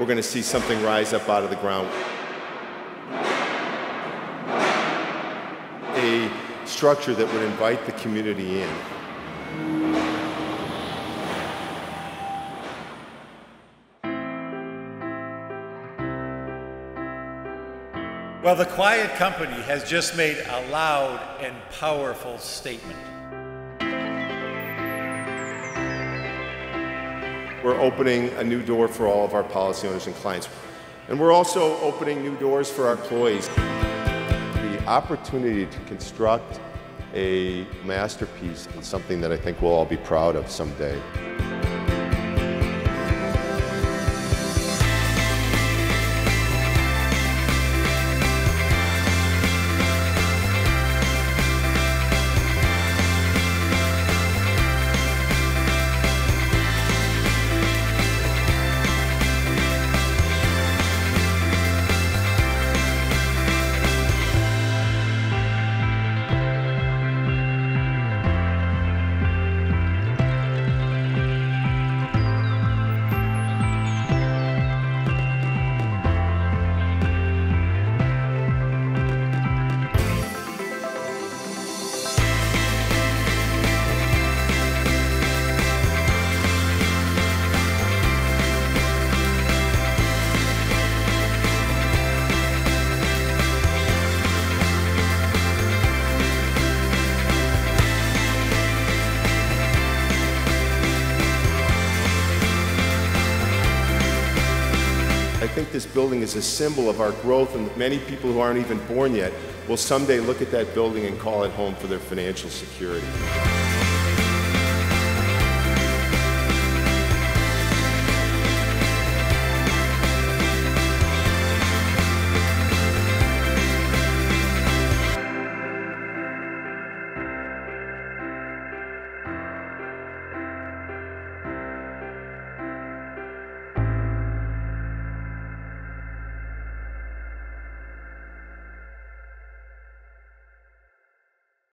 we're going to see something rise up out of the ground. A structure that would invite the community in. Well, the quiet company has just made a loud and powerful statement. We're opening a new door for all of our policy owners and clients. And we're also opening new doors for our employees. The opportunity to construct a masterpiece is something that I think we'll all be proud of someday. I think this building is a symbol of our growth, and many people who aren't even born yet will someday look at that building and call it home for their financial security.